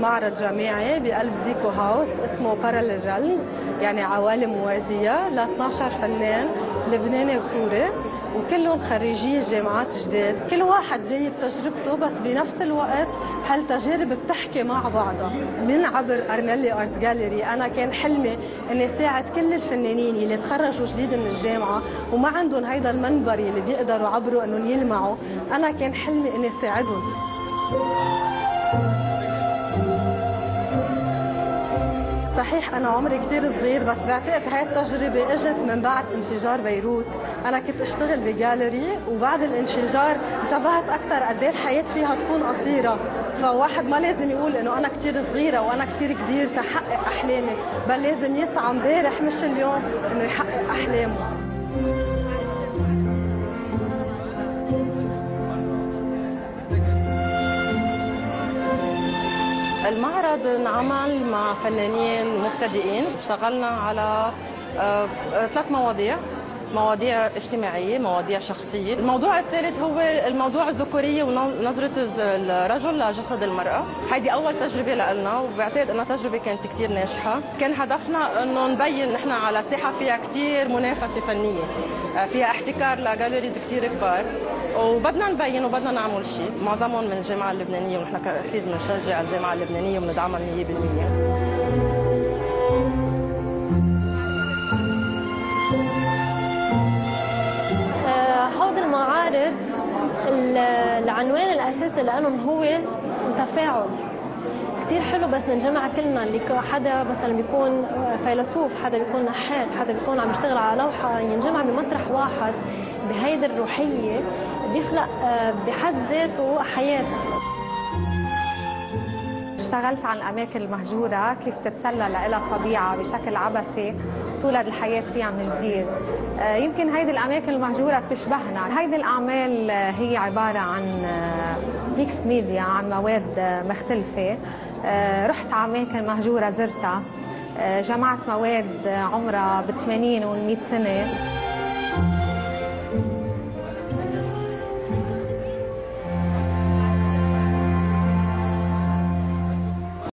معرض جامعي بقلب Zico House اسمه Parallel Worlds يعني عوالم موازية ل 12 فنان لبناني وسوري وكلهم خريجي جامعات جداد. كل واحد جاي بتجربته بس بنفس الوقت هالتجارب بتحكي مع بعضها. من عبر Arneli Art Gallery أنا كان حلمي إني ساعد كل الفنانين اللي تخرجوا جديد من الجامعة وما عندهم هيدا المنبر اللي بيقدروا عبره إنهم يلمعوا. أنا كان حلمي إني ساعدهم. صحيح أنا عمري كثير صغير بس بعتقد هاي التجربة إجت من بعد انفجار بيروت. أنا كنت أشتغل بجاليري وبعد الانفجار انتبهت أكثر قد إيه الحياة فيها تكون قصيرة. فواحد ما لازم يقول إنه أنا كثير صغيرة وأنا كثير كبير تحقق أحلامي بل لازم يسعى امبارح مش اليوم إنه يحقق أحلامه. المعرض انعمل مع فنانين مبتدئين. اشتغلنا على آه، آه، ثلاث مواضيع. مواضيع اجتماعية مواضيع شخصية. الموضوع الثالث هو الموضوع الذكورية ونظرة الرجل لجسد المرأة. هيدي أول تجربة لنا وبعتقد أنها تجربة كانت كثير ناجحة. كان هدفنا أنه نبين نحن على ساحة فيها كثير منافسة فنية. فيها احتكار لجاليريز كثير كبار. وبدنا نبين وبدنا نعمل شيء. معظمهم من الجامعة اللبنانية ونحن أكيد بنشجع الجامعة اللبنانية وبندعمها 100% العنوان الأساسي لهم هو التفاعل كثير حلو بس نجمع كلنا اللي حدا مثلا بيكون فيلسوف حدا بيكون نحات حدا بيكون عم يشتغل على لوحة ينجمع بمطرح واحد بهيدي الروحية بيخلق بحد ذاته حياة. اشتغلت عن الأماكن المهجورة كيف تتسلى لها طبيعة بشكل عبثي تولد الحياة فيها من جديد. يمكن هيدي الأماكن المهجورة بتشبهنا. هيدي الأعمال هي عبارة عن mixed media عن مواد مختلفة. رحت على أماكن مهجورة زرتها. جمعت مواد عمرها ب 80 و 100 سنة.